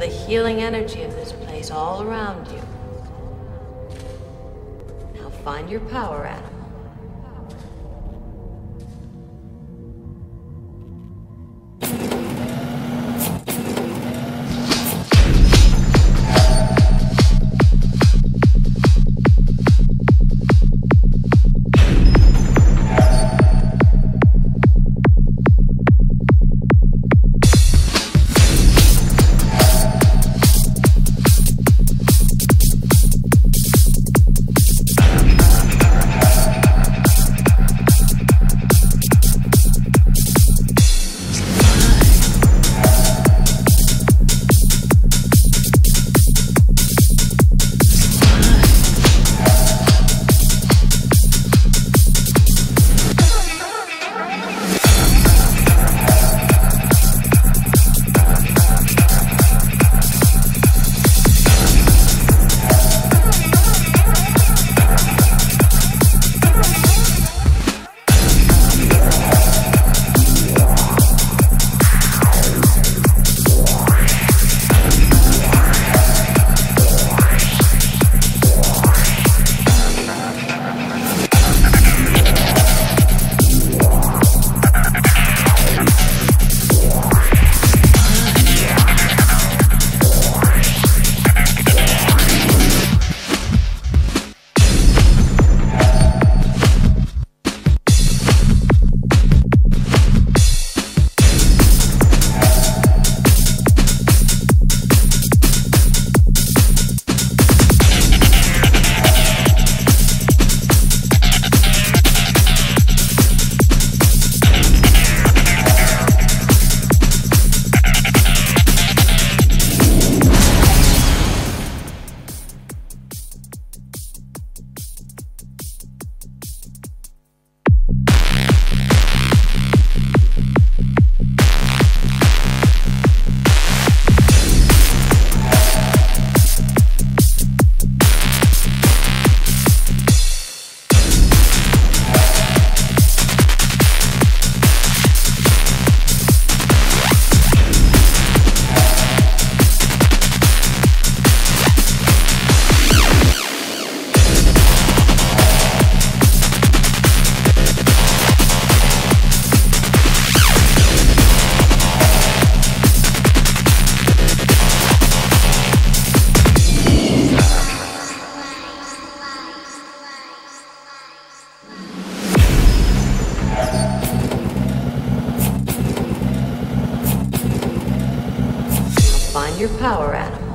the healing energy of this place all around you. Now find your power animal. Your power, Adam.